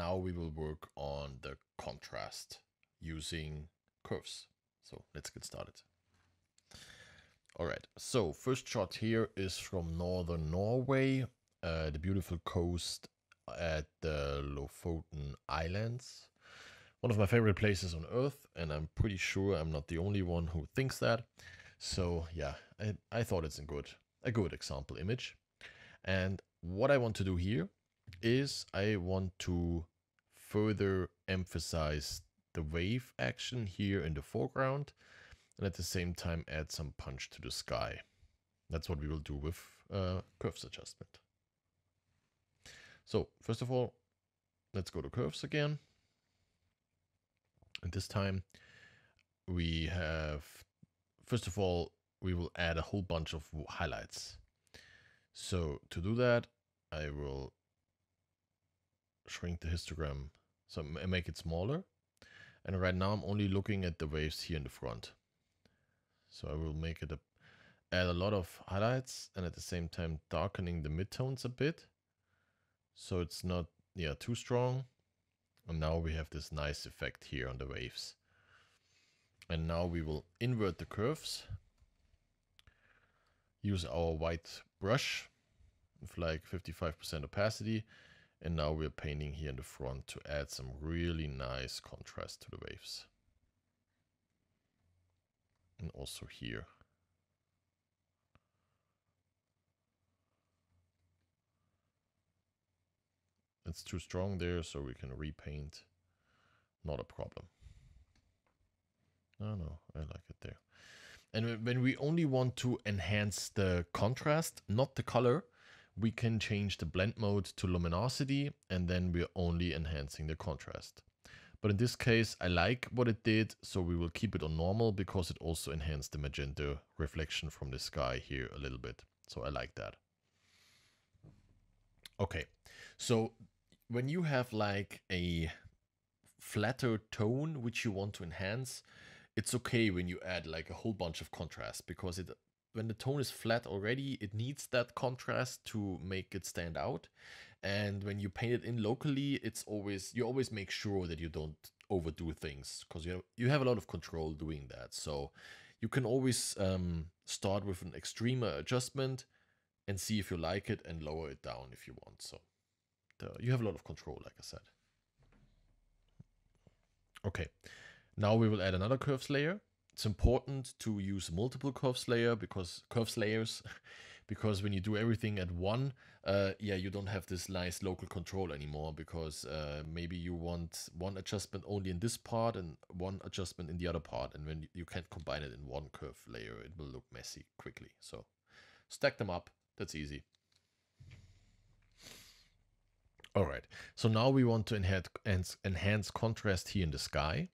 now we will work on the contrast using curves. So let's get started. All right, so first shot here is from northern Norway, uh, the beautiful coast at the Lofoten Islands. One of my favorite places on earth, and I'm pretty sure I'm not the only one who thinks that. So yeah, I, I thought it's a good, a good example image. And what I want to do here is I want to further emphasize the wave action here in the foreground and at the same time add some punch to the sky. That's what we will do with uh, curves adjustment. So first of all, let's go to curves again. And this time we have, first of all, we will add a whole bunch of highlights. So to do that, I will shrink the histogram so make it smaller. And right now I'm only looking at the waves here in the front. So I will make it a, add a lot of highlights and at the same time darkening the midtones a bit. So it's not yeah too strong. And now we have this nice effect here on the waves. And now we will invert the curves. Use our white brush with like 55% opacity. And now we're painting here in the front to add some really nice contrast to the waves. And also here. It's too strong there, so we can repaint. Not a problem. No, no, I like it there. And when we only want to enhance the contrast, not the color, we can change the blend mode to luminosity and then we're only enhancing the contrast. But in this case, I like what it did, so we will keep it on normal because it also enhanced the magenta reflection from the sky here a little bit. So I like that. Okay, so when you have like a flatter tone which you want to enhance, it's okay when you add like a whole bunch of contrast because it when the tone is flat already, it needs that contrast to make it stand out. And when you paint it in locally, it's always you always make sure that you don't overdo things because you have, you have a lot of control doing that. So you can always um, start with an extreme adjustment and see if you like it and lower it down if you want. So the, you have a lot of control, like I said. Okay, now we will add another curves layer it's important to use multiple curves layer because curves layers because when you do everything at one uh, yeah you don't have this nice local control anymore because uh, maybe you want one adjustment only in this part and one adjustment in the other part. And when you can't combine it in one curve layer it will look messy quickly. So stack them up. That's easy. All right. So now we want to enhance enhance contrast here in the sky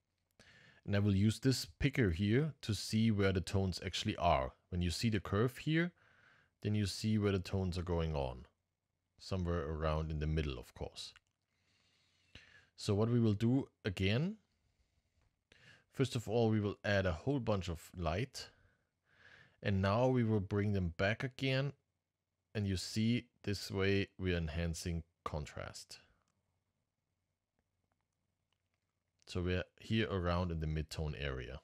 and I will use this picker here to see where the tones actually are. When you see the curve here, then you see where the tones are going on. Somewhere around in the middle, of course. So what we will do again, first of all, we will add a whole bunch of light. And now we will bring them back again. And you see this way we're enhancing contrast. So we're here around in the midtone area.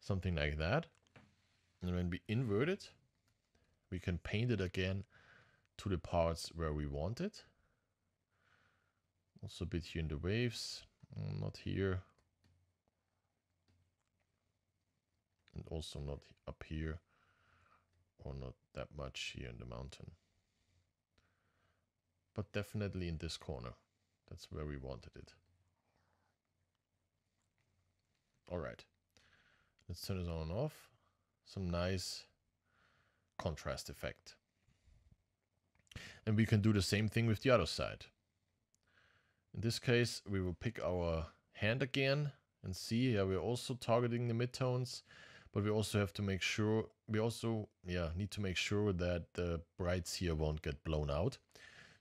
Something like that. And when we invert it, we can paint it again to the parts where we want it. Also a bit here in the waves, mm, not here. And also not up here or not that much here in the mountain. But definitely in this corner. That's where we wanted it. All right. Let's turn it on and off. Some nice contrast effect. And we can do the same thing with the other side. In this case, we will pick our hand again and see, yeah, we're also targeting the midtones, but we also have to make sure, we also, yeah, need to make sure that the brights here won't get blown out.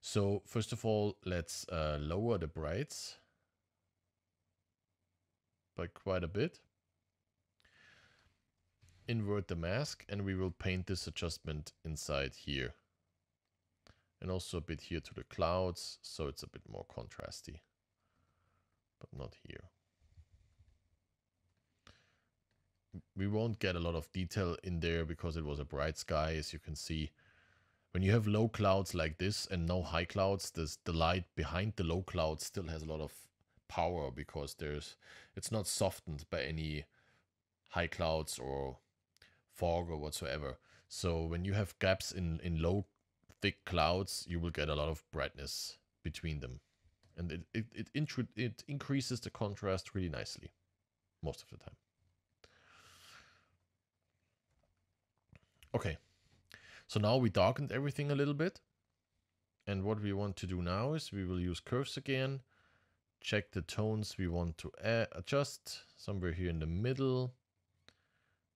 So first of all, let's uh, lower the brights by quite a bit. Invert the mask and we will paint this adjustment inside here. and also a bit here to the clouds, so it's a bit more contrasty, but not here. We won't get a lot of detail in there because it was a bright sky, as you can see. When you have low clouds like this and no high clouds, this, the light behind the low clouds still has a lot of power because there's it's not softened by any high clouds or fog or whatsoever. So when you have gaps in, in low thick clouds, you will get a lot of brightness between them. And it, it, it, it increases the contrast really nicely most of the time. Okay, so now we darkened everything a little bit. And what we want to do now is we will use curves again. Check the tones we want to adjust somewhere here in the middle.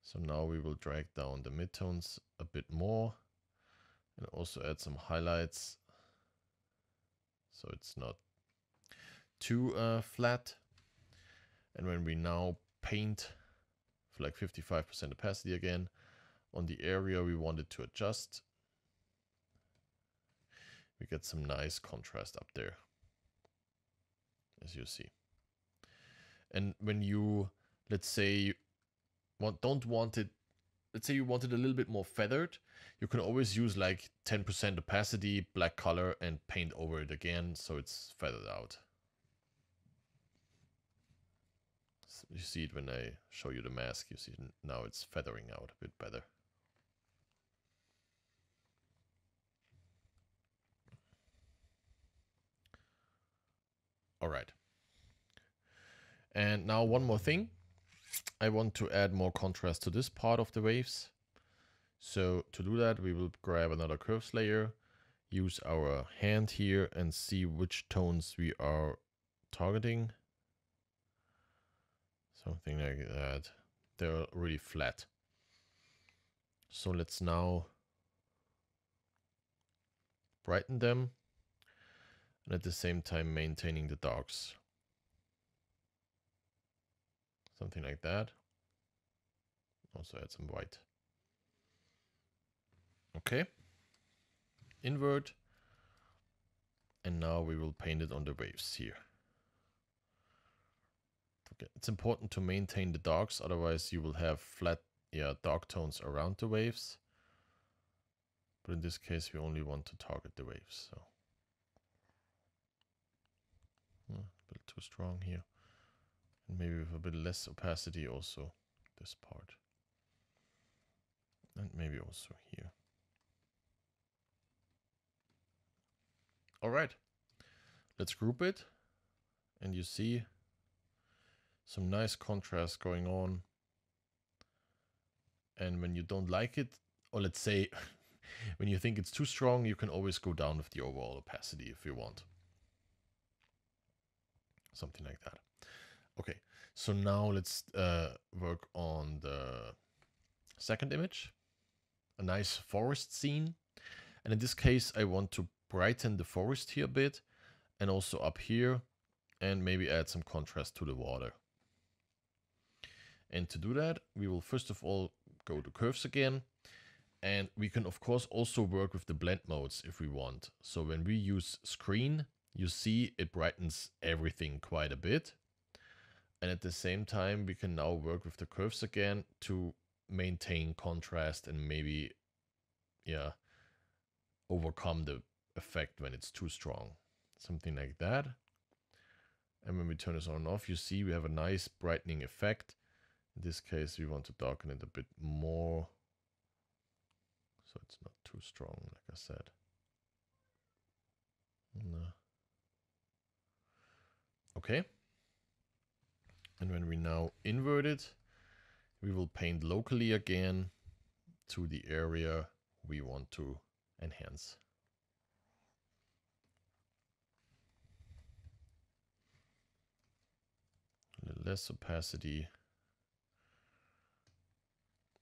So now we will drag down the midtones a bit more and also add some highlights so it's not too uh, flat. And when we now paint for like 55% opacity again on the area we wanted to adjust, we get some nice contrast up there, as you see. And when you, let's say, want, don't want it, let's say you want it a little bit more feathered, you can always use like 10% opacity, black color, and paint over it again so it's feathered out. So you see it when I show you the mask, you see now it's feathering out a bit better. All right. And now one more thing. I want to add more contrast to this part of the waves. So to do that, we will grab another curves layer, use our hand here and see which tones we are targeting. Something like that. They're really flat. So let's now brighten them and at the same time maintaining the darks. Something like that. Also add some white. Okay. Invert. And now we will paint it on the waves here. Okay. It's important to maintain the darks, otherwise you will have flat yeah, dark tones around the waves. But in this case, we only want to target the waves. So a bit too strong here. And maybe with a bit less opacity also, this part. And maybe also here. All right, let's group it. And you see some nice contrast going on. And when you don't like it, or let's say when you think it's too strong, you can always go down with the overall opacity if you want something like that. Okay, so now let's uh, work on the second image, a nice forest scene. And in this case, I want to brighten the forest here a bit and also up here and maybe add some contrast to the water. And to do that, we will first of all go to curves again. And we can of course also work with the blend modes if we want. So when we use screen, you see it brightens everything quite a bit. And at the same time, we can now work with the curves again to maintain contrast and maybe, yeah, overcome the effect when it's too strong. Something like that. And when we turn this on and off, you see we have a nice brightening effect. In this case, we want to darken it a bit more. So it's not too strong, like I said. Okay. And when we now invert it, we will paint locally again to the area we want to enhance. A little less opacity,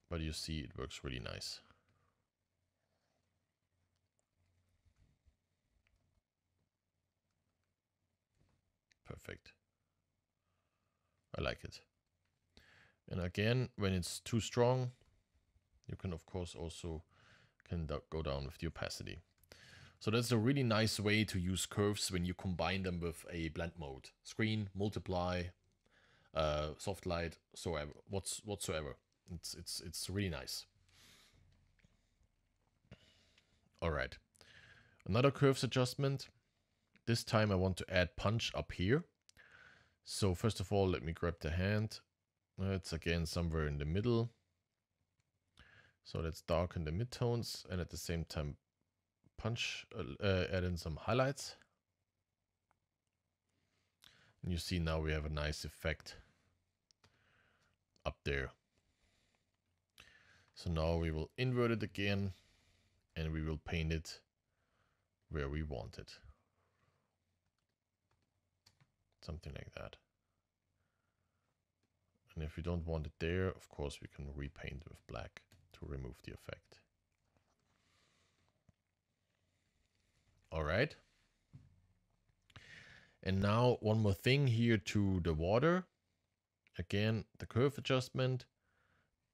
but you see it works really nice. I like it. And again, when it's too strong, you can of course also can go down with the opacity. So that's a really nice way to use curves when you combine them with a blend mode. Screen, multiply, uh, soft light, so what's whatsoever. It's it's it's really nice. All right, another curves adjustment. This time I want to add punch up here. So first of all, let me grab the hand. It's again somewhere in the middle. So let's darken the midtones and at the same time punch, uh, uh, add in some highlights. And you see now we have a nice effect up there. So now we will invert it again and we will paint it where we want it. Something like that. And if we don't want it there, of course we can repaint with black to remove the effect. All right. And now one more thing here to the water. Again, the curve adjustment.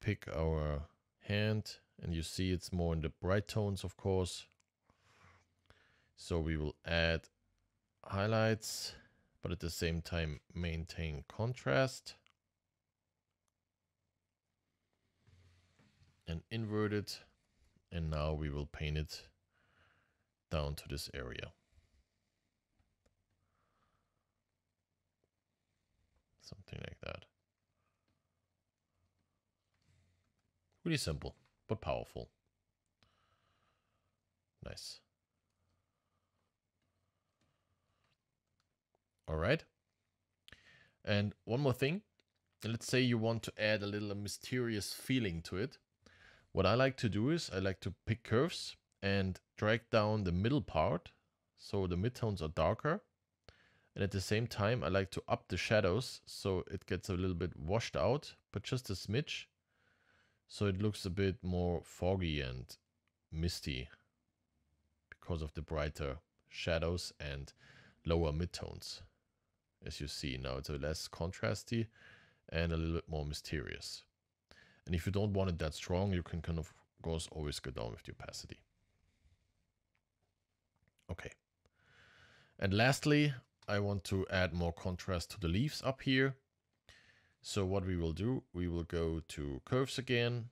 Pick our hand and you see it's more in the bright tones, of course. So we will add highlights, but at the same time maintain contrast. And invert it. And now we will paint it down to this area. Something like that. Really simple, but powerful. Nice. All right. And one more thing. Let's say you want to add a little mysterious feeling to it. What I like to do is I like to pick curves and drag down the middle part so the midtones are darker. And at the same time, I like to up the shadows so it gets a little bit washed out, but just a smidge. So it looks a bit more foggy and misty because of the brighter shadows and lower midtones. As you see now, it's a less contrasty and a little bit more mysterious. And if you don't want it that strong, you can kind of, of course, always go down with the opacity. Okay. And lastly, I want to add more contrast to the leaves up here. So what we will do, we will go to curves again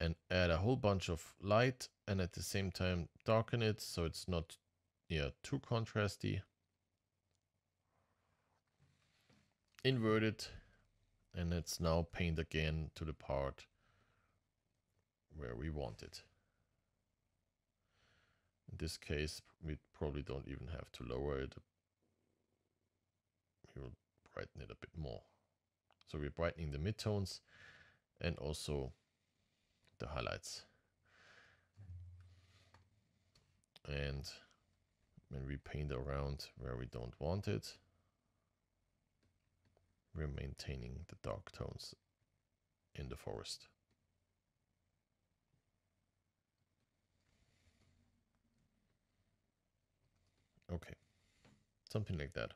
and add a whole bunch of light and at the same time darken it so it's not yeah, too contrasty. Invert it and let's now paint again to the part where we want it. In this case, we probably don't even have to lower it. We will brighten it a bit more. So we're brightening the midtones and also the highlights. And when we paint around where we don't want it, we're maintaining the dark tones in the forest. Okay, something like that.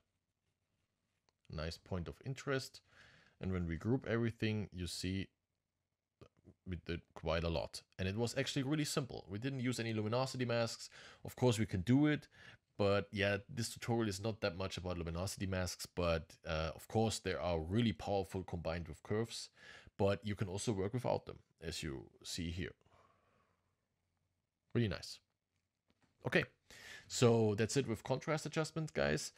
Nice point of interest. And when we group everything, you see we did quite a lot. And it was actually really simple. We didn't use any luminosity masks. Of course, we can do it. But yeah, this tutorial is not that much about luminosity masks. But uh, of course, they are really powerful combined with curves. But you can also work without them, as you see here. Really nice. Okay, so that's it with contrast adjustment, guys.